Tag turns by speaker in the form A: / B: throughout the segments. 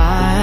A: I.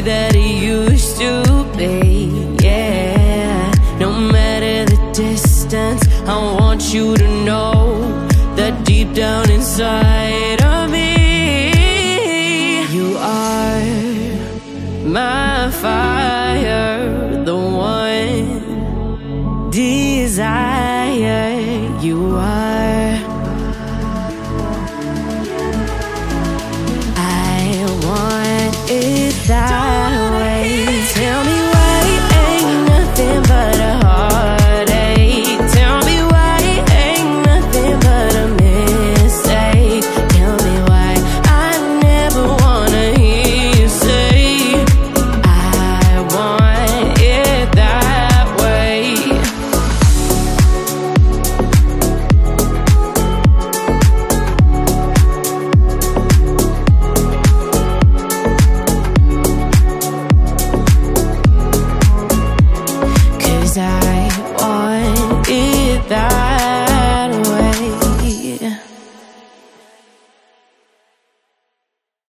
A: that it used to be Yeah, no matter the distance I want you to know That deep down inside of me You are my fire The one desire. You are